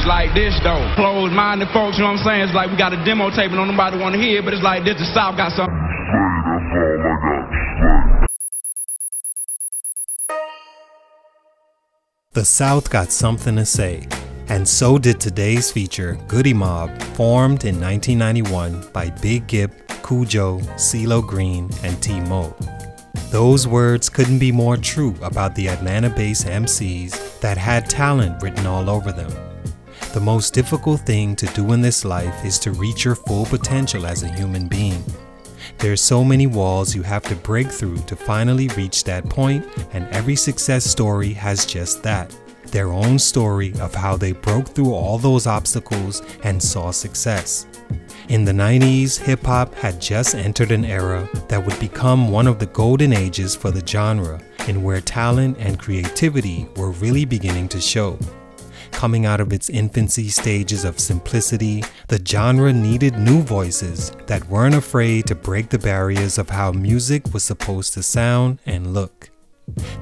It's like this though. Closed minded folks, you know what I'm saying? It's like we got a demo tape and don't nobody want to hear but it's like this. The South got something. The South got something to say, and so did today's feature, Goodie Mob, formed in 1991 by Big Gipp, Khujo, CeeLo Green, and T-Mo. Those words couldn't be more true about the Atlanta-based MCs that had talent written all over them. The most difficult thing to do in this life is to reach your full potential as a human being. There are so many walls you have to break through to finally reach that point, and every success story has just that their own story of how they broke through all those obstacles and saw success. In the 90s, hip hop had just entered an era that would become one of the golden ages for the genre, and where talent and creativity were really beginning to show. Coming out of its infancy stages of simplicity, the genre needed new voices that weren't afraid to break the barriers of how music was supposed to sound and look.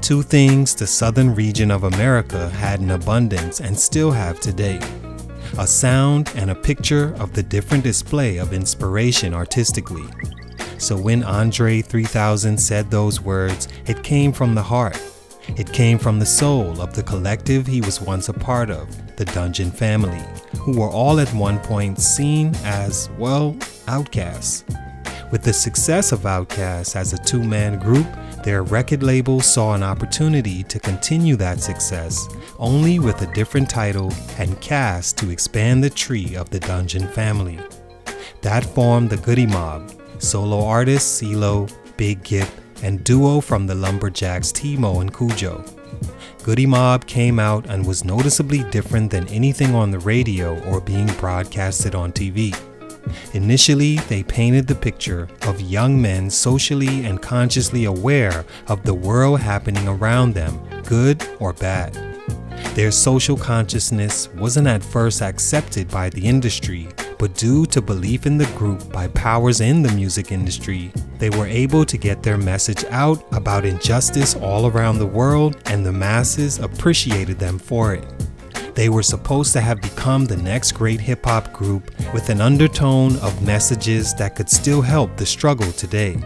Two things the southern region of America had in abundance and still have today a sound and a picture of the different display of inspiration artistically. So when Andre 3000 said those words, it came from the heart. It came from the soul of the collective he was once a part of, the Dungeon family, who were all at one point seen as, well, outcasts. With the success of Outcasts as a two man group, their record label saw an opportunity to continue that success, only with a different title and cast to expand the tree of the Dungeon family. That formed the Goodie Mob, solo artists CeeLo, Big Gipp, and duo from the Lumberjacks T-Mo and Khujo. Goodie Mob came out and was noticeably different than anything on the radio or being broadcasted on TV. Initially, they painted the picture of young men socially and consciously aware of the world happening around them, good or bad. Their social consciousness wasn't at first accepted by the industry, but due to belief in the group by powers in the music industry, they were able to get their message out about injustice all around the world, and the masses appreciated them for it. They were supposed to have become the next great hip hop group with an undertone of messages that could still help the struggle today.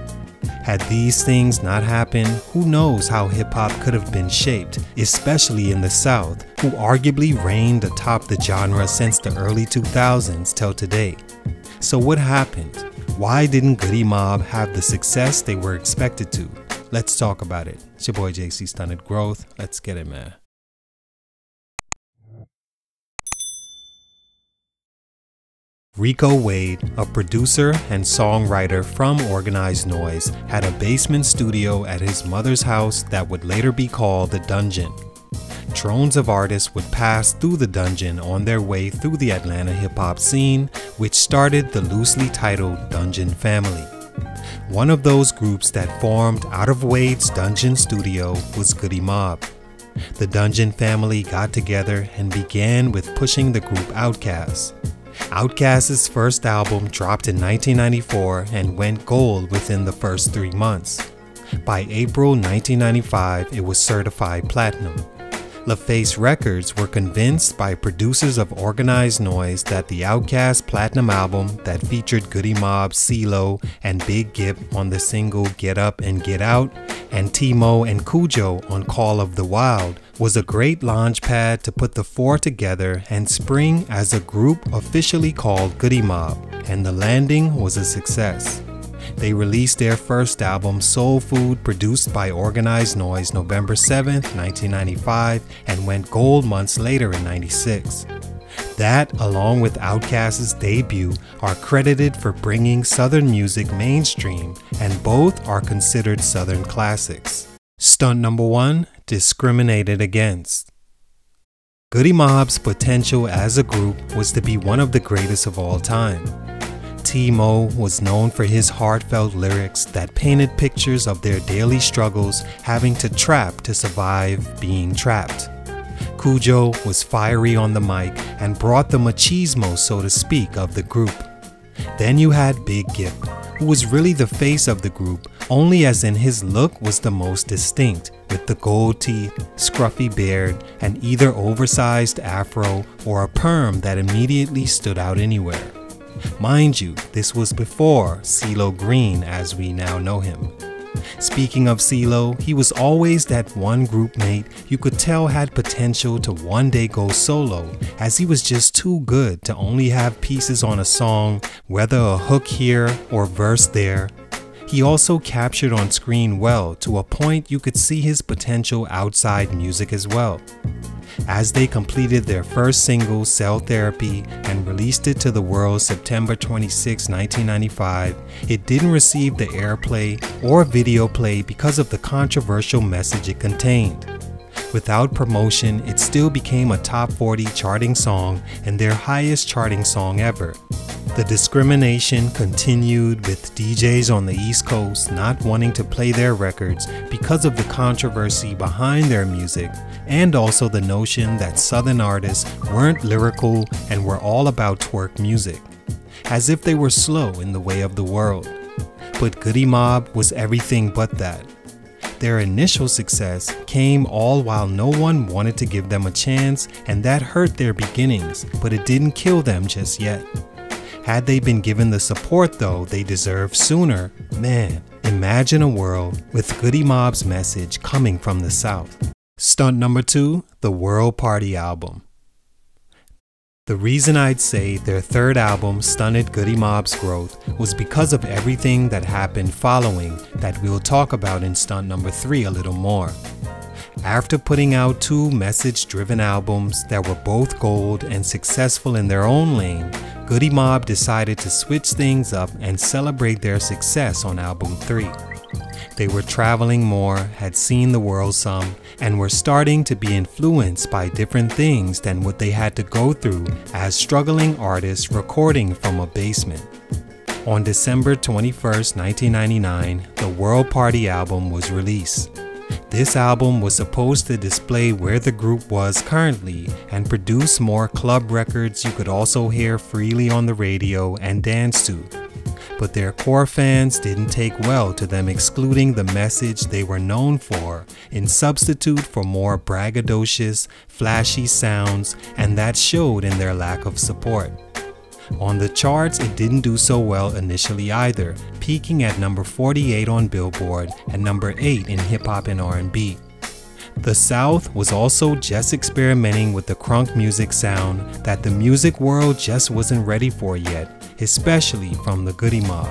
Had these things not happened, who knows how hip hop could have been shaped, especially in the South, who arguably reigned atop the genre since the early 2000s till today. So, what happened? Why didn't Goodie Mob have the success they were expected to? Let's talk about it. It's your boy JC Stunted Growth. Let's get it, man. Rico Wade, a producer and songwriter from Organized Noise, had a basement studio at his mother's house that would later be called the Dungeon. Drones of artists would pass through the dungeon on their way through the Atlanta hip hop scene, which started the loosely titled Dungeon Family. One of those groups that formed out of Wade's Dungeon studio was Goodie Mob. The Dungeon family got together and began with pushing the group Outkast. Outkast's first album dropped in 1994 and went gold within the first three months. By April 1995, it was certified platinum. LaFace Records were convinced by producers of Organized Noise that the Outkast Platinum album that featured Goodie Mob, CeeLo, and Big Gipp on the single Get Up and Get Out, and T-Mo and Khujo on Call of the Wild was a great launch pad to put the four together and spring as a group officially called Goodie Mob, and the landing was a success. They released their first album, Soul Food, produced by Organized Noise, November 7, 1995, and went gold months later in 96. That, along with Outkast's debut, are credited for bringing Southern music mainstream, and both are considered Southern classics. Stunt number one Discriminated Against. Goodie Mob's potential as a group was to be one of the greatest of all time. T-Mo was known for his heartfelt lyrics that painted pictures of their daily struggles having to trap to survive being trapped. Khujo was fiery on the mic and brought the machismo, so to speak, of the group. Then you had Big Gipp, who was really the face of the group, only as in his look was the most distinct, with the gold teeth, scruffy beard, and either oversized afro or a perm that immediately stood out anywhere. Mind you, this was before CeeLo Green as we now know him. Speaking of CeeLo, he was always that one group mate you could tell had potential to one day go solo, as he was just too good to only have pieces on a song, whether a hook here or verse there. He also captured on screen well to a point you could see his potential outside music as well as they completed their first single, Cell Therapy, and released it to the world September 26, 1995, it didn't receive the airplay or video play because of the controversial message it contained. Without promotion, it still became a top 40 charting song and their highest charting song ever. The discrimination continued with DJs on the East Coast not wanting to play their records because of the controversy behind their music and also the notion that Southern artists weren't lyrical and were all about twerk music, as if they were slow in the way of the world. But Goodie Mob was everything but that. Their initial success came all while no one wanted to give them a chance, and that hurt their beginnings, but it didn't kill them just yet. Had they been given the support, though, they deserved sooner, man, imagine a world with Goodie Mob's message coming from the South. Stunt number two, the World Party album. The reason I'd say their third album stunted Goodie Mob's growth was because of everything that happened following that we'll talk about in stunt number three a little more. After putting out two message driven albums that were both gold and successful in their own lane, Goodie Mob decided to switch things up and celebrate their success on album 3. They were traveling more, had seen the world some, and were starting to be influenced by different things than what they had to go through as struggling artists recording from a basement. On December 21, 1999, the World Party album was released. This album was supposed to display where the group was currently and produce more club records you could also hear freely on the radio and dance to but their core fans didn't take well to them excluding the message they were known for in substitute for more braggadocious, flashy sounds, and that showed in their lack of support. On the charts, it didn't do so well initially either, peaking at number 48 on Billboard and number 8 in hip hop and R&B. The South was also just experimenting with the crunk music sound that the music world just wasn't ready for yet especially from the Goodie Mob.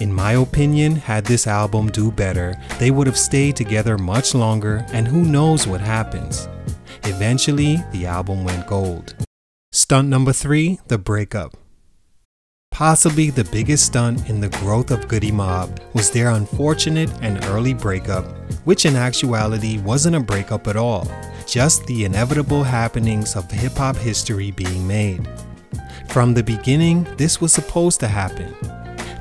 In my opinion, had this album do better, they would have stayed together much longer and who knows what happens. Eventually, the album went gold. Stunt number 3, The Breakup. Possibly the biggest stunt in the growth of Goodie Mob was their unfortunate and early breakup, which in actuality wasn't a breakup at all, just the inevitable happenings of hip hop history being made. From the beginning, this was supposed to happen.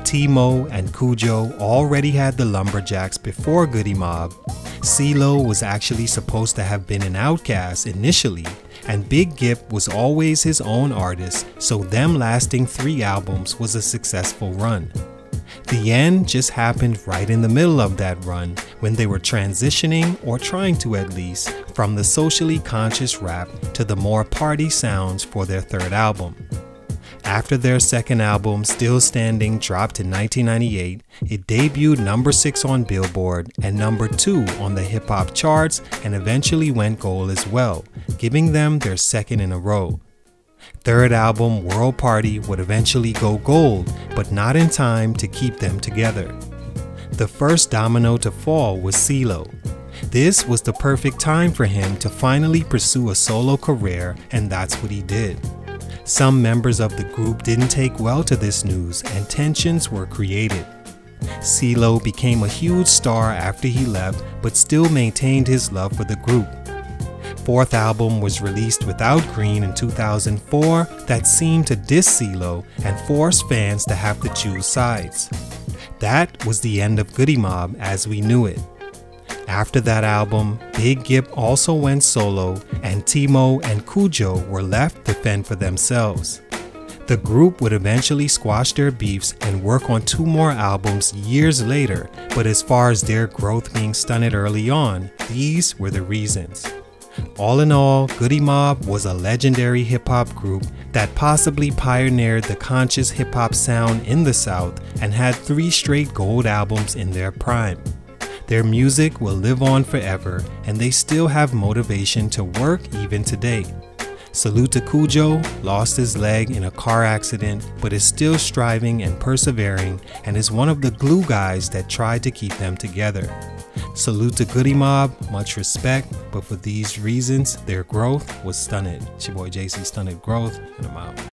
T-Mo and Khujo already had the Lumberjacks before Goodie Mob. CeeLo was actually supposed to have been an outcast initially, and Big Gipp was always his own artist, so them lasting three albums was a successful run. The end just happened right in the middle of that run when they were transitioning, or trying to at least, from the socially conscious rap to the more party sounds for their third album. After their second album, Still Standing, dropped in 1998, it debuted number 6 on Billboard and number 2 on the hip hop charts and eventually went gold as well, giving them their second in a row. Third album, World Party, would eventually go gold, but not in time to keep them together. The first domino to fall was CeeLo. This was the perfect time for him to finally pursue a solo career, and that's what he did. Some members of the group didn't take well to this news and tensions were created. CeeLo became a huge star after he left but still maintained his love for the group. Fourth album was released without Green in 2004 that seemed to diss CeeLo and force fans to have to choose sides. That was the end of Goodie Mob as we knew it. After that album, Big Gipp also went solo, and T-Mo and Khujo were left to fend for themselves. The group would eventually squash their beefs and work on two more albums years later, but as far as their growth being stunted early on, these were the reasons. All in all, Goodie Mob was a legendary hip hop group that possibly pioneered the conscious hip hop sound in the South and had three straight gold albums in their prime. Their music will live on forever, and they still have motivation to work even today. Salute to Khujo, lost his leg in a car accident, but is still striving and persevering, and is one of the glue guys that tried to keep them together. Salute to Goodie Mob, much respect, but for these reasons, their growth was stunted. It's your boy JC Stunted Growth, and I'm out.